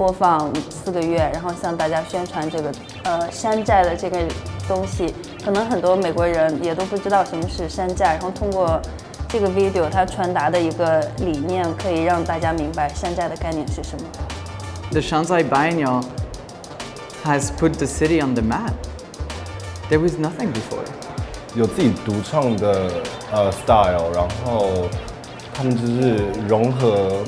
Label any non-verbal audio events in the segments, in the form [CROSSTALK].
播放四个月，然后向大家宣传这个呃山寨的这个东西。可能很多美国人也都不知道什么是山寨，然后通过这个 video 它传达的一个理念，可以让大家明白山寨的概念是什么。The Shanzai Biennial has put the city on the map. There was nothing before. 有自己独创的呃 style，然后他们就是融合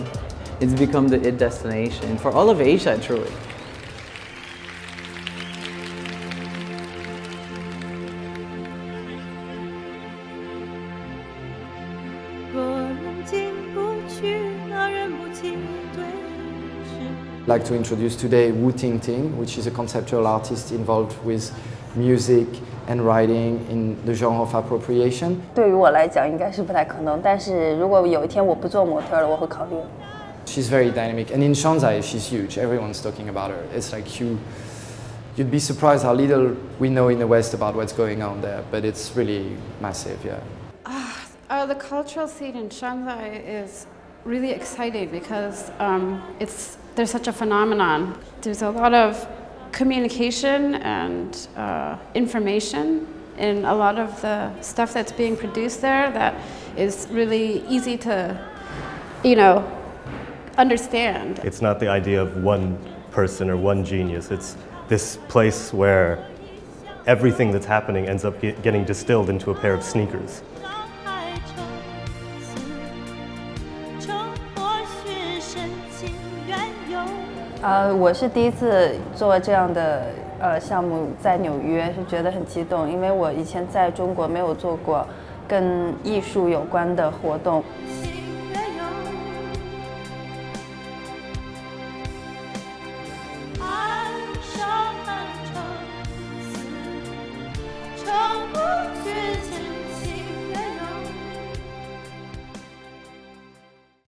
It's become the it destination for all of Asia, truly. 若人进不去，那人不弃对视。 I'd like to introduce today Wu Ting Ting, which is a conceptual artist involved with music and writing in the genre of appropriation. [LAUGHS] 对于我来讲应该是不太可能，但是如果有一天我不做模特了，我会考虑。 She's very dynamic, and in Shanzhai, she's huge. Everyone's talking about her. It's like you, you'd be surprised how little we know in the West about what's going on there, but it's really massive, yeah. Uh, the cultural scene in Shanghai is really exciting because um, it's there's such a phenomenon. There's a lot of communication and uh, information in a lot of the stuff that's being produced there that is really easy to, you know, understand. It's not the idea of one person or one genius. It's this place where everything that's happening ends up get, getting distilled into a pair of sneakers. 脑海抽丝，抽破血深情缘由。呃，我是第一次做这样的呃项目，在纽约是觉得很激动，因为我以前在中国没有做过跟艺术有关的活动。